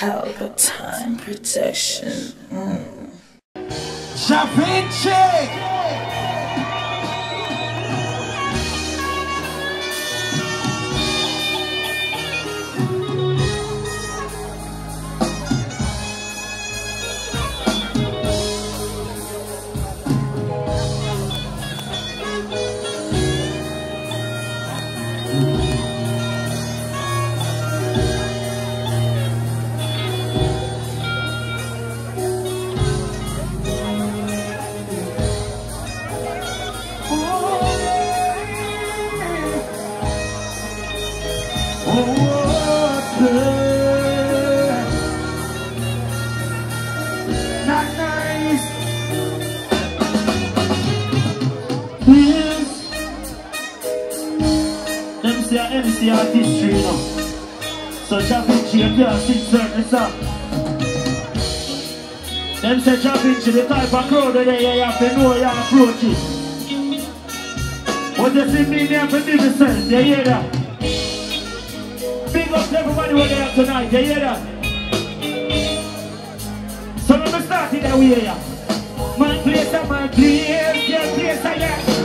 Palpatine protection. Mm. Da Can't sing certain song. Them say Jah Vinci, the type of crowd that you have to know you approach it. What does it mean you have to be yourself? You hear that? Big up to everybody who there tonight, you hear that? So let me start it that way. My place my place, your place I am.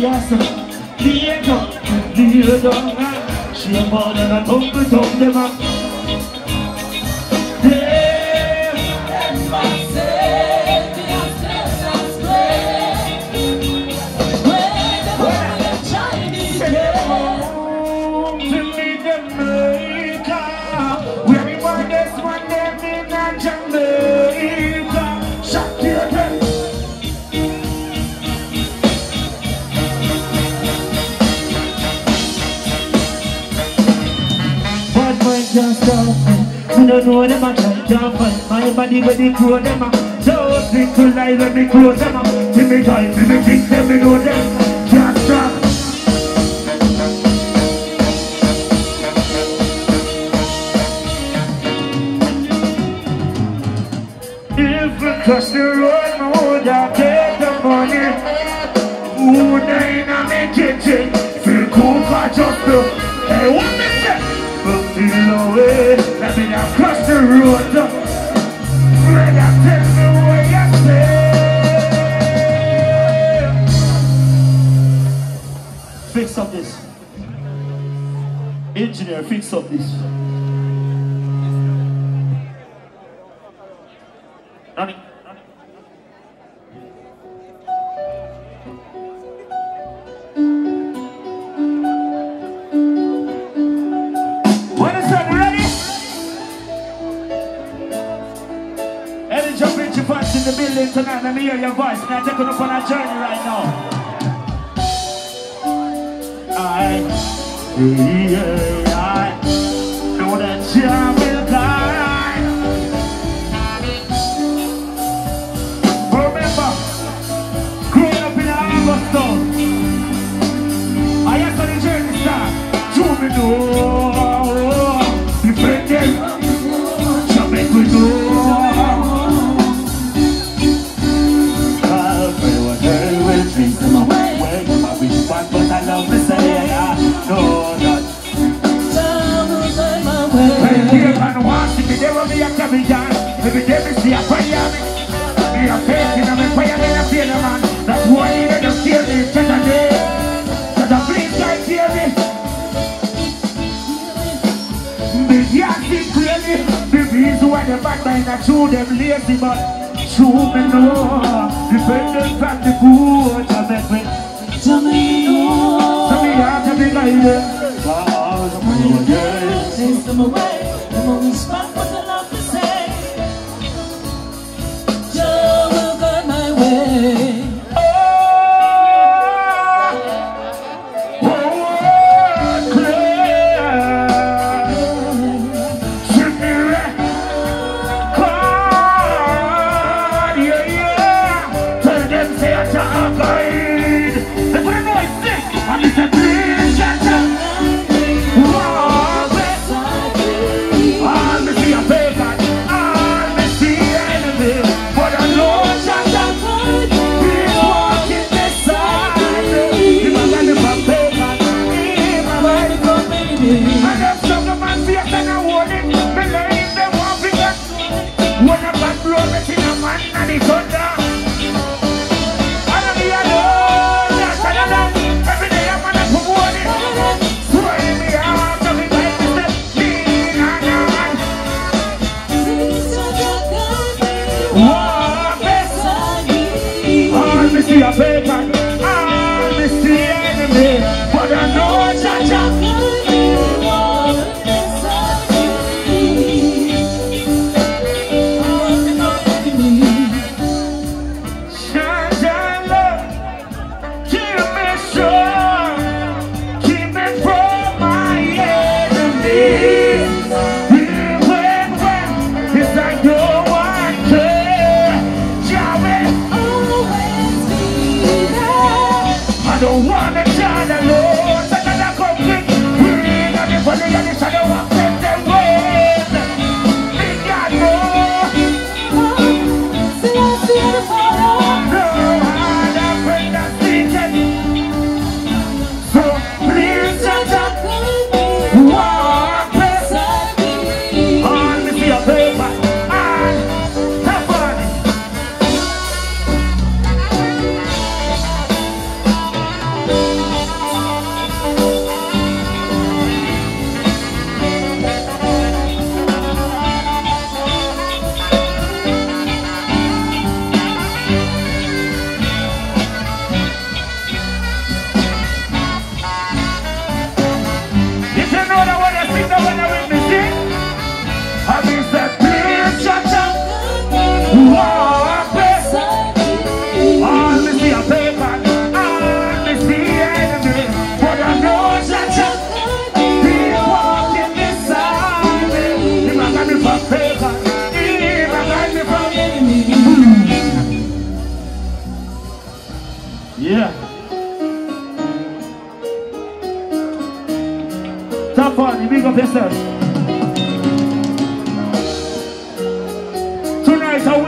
Boy. See us, Diego, Diego, she a more than a tongue, tongue them up. Can't stop me. I don't know them I try to find my body where they grow them up. Those little lies when me close them up. See me joy, see me think them, me know them. Fix up this. Engineer, fix up this. Any jump into fans in the building tonight, me hear your voice. Now taking up on a journey right now. I, yeah, why the bad mind are true, them lazy, but true me know. Dependent from the good, I make me. Tell me no. So me have to be guided. Cause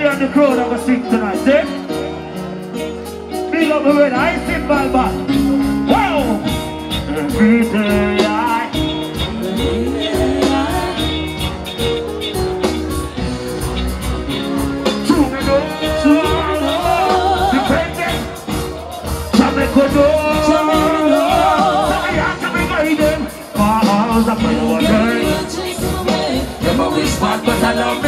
we and the crowd are gonna sing tonight, eh? Big up the red, I sing my back. Wow! Every day I, every day I, tune it up, tune it up, dependent, Jamaica cause I feel a dream. You're my but I love.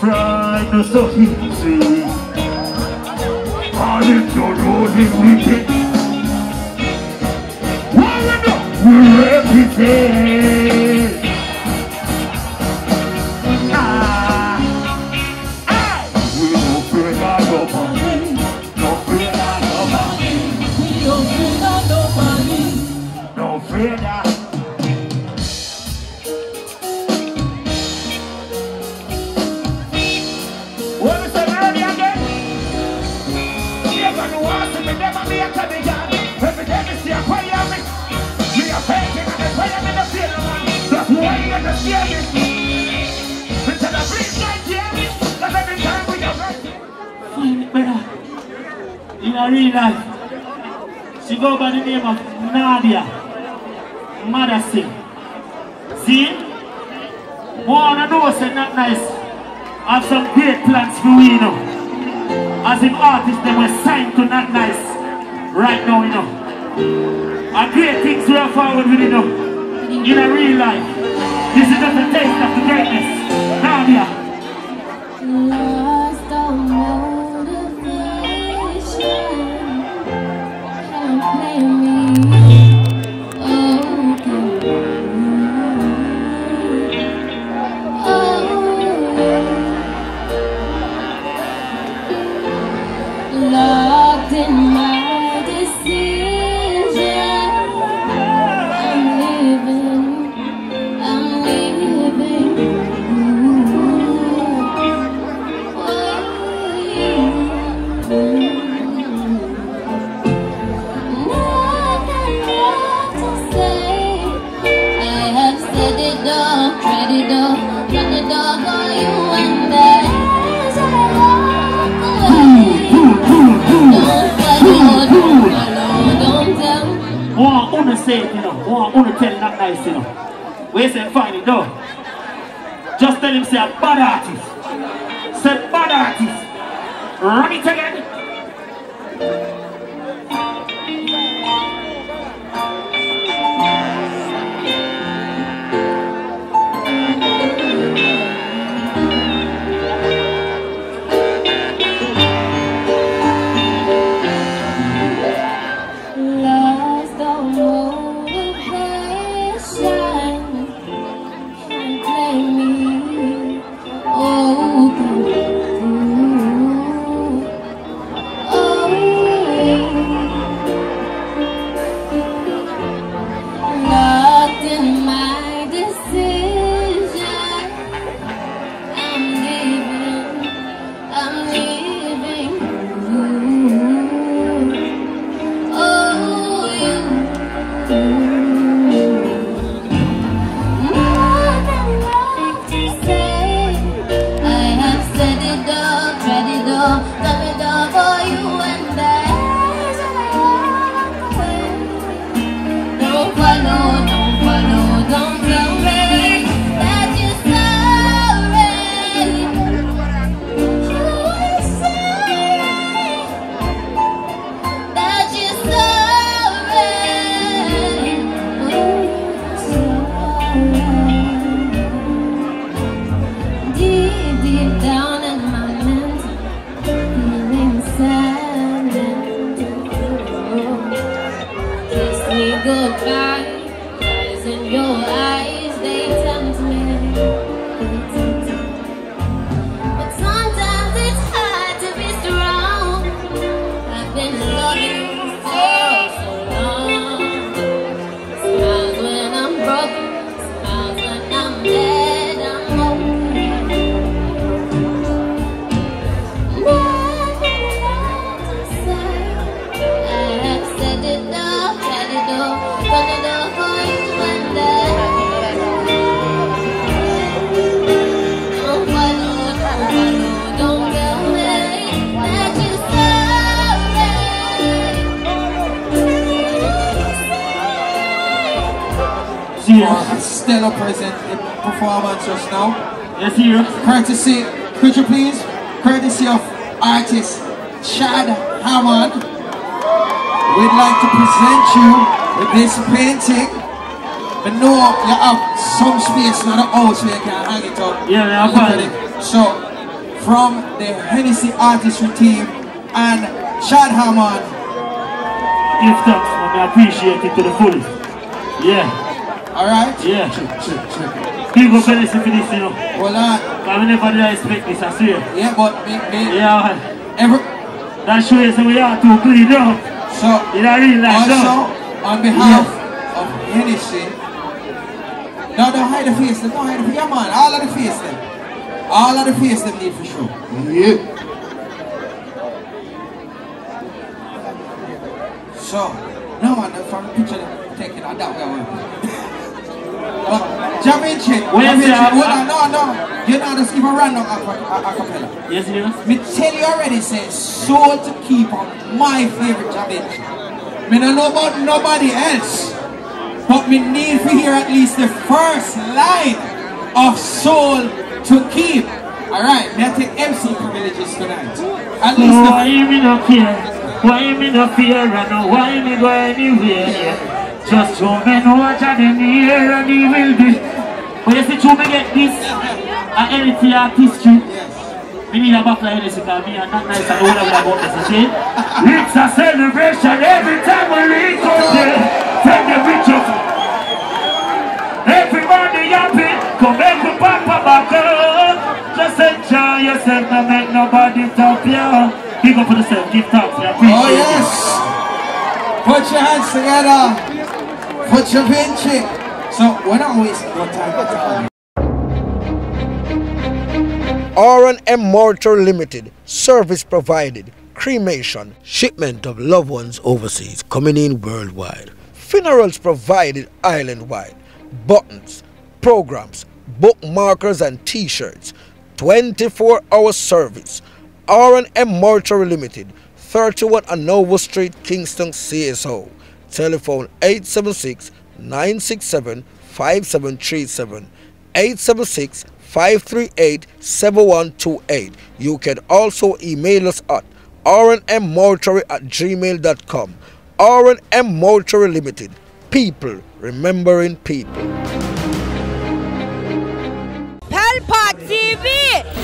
frajno so hitri Ali to rodi vidi Wallano, we're every day life. She go by the name of Nadia Madison. See? Wanna know say not nice. Have some great plans for we you know. As an artist they were signed to not nice. Right now, you know. I great things we have forward with you know. In a real life. This is just a taste of the greatness. Nadia. Say it, you know. Want wanna tell not nice, you know. You say find it though? Just tell him say a bad artist. Say bad artist. Run it again. Sorry. Serious. Stellar present in performance just now. You serious? Courtesy, could you please? Courtesy of artist Chad Hammond. We'd like to present you with this painting. I know you have some space in the house where you can hang it up. Yeah, yeah, and look at fine. it. So, from the Hennessy Artistry team and Chad Hammond, Give thanks, man. I appreciate it to the fullest. Yeah, alright? yeah. Check, check, check. Big up Hennessy for this, you know. Hold on. Because we never did expect this, I swear. Yeah, but me, me, Yeah, man. every, That shows that we are too clean up. so, In a real life, Also, no. on behalf of Hennessy, no, don't hide the face, them, don't hide the face, yeah man, all of the face them. All of the face them need for sure. Yeah. So, no man, from the picture them taken out that way. But, Where's the- Jah Vinci, hold on, no, no, you know, just give a random aca- a- acapella. Yes, serious? Me tell you already, say, soul to keep on my favorite challenge. Me no know about nobody else. But me need to hear at least the first line of soul to keep. Alright, me I take MC privileges tonight. At least So the why me no care? Why me no fear? And no why me go anywhere? Yeah. Just show me no and in the air and he will be. But you see, to me get this at anything artistry. Me need a buckle of Hennessy because me are not nice and all of about this, okay? It's a celebration every time we reach out there. Take the up. Everybody happy, come make me pop a buckle. Just enjoy yourself, no make nobody top you. Big up for yourself, give thanks, we appreciate Oh yes! Put your hands together. Jah Vinci. So we're not wasting no time. Time? R&M Mortuary Limited, service provided, cremation, shipment of loved ones overseas, coming in worldwide. Funerals provided island-wide, buttons, programs, bookmarkers and t-shirts, 24-hour service. R&M Mortuary Limited, 31 Anova Street, Kingston, CSO. Telephone 876 967 5737 876 538 7128. You can also email us at rnmmortuary at gmail.com. RNM Mortuary Limited. People remembering people.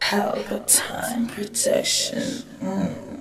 Pelpa time production. Mm.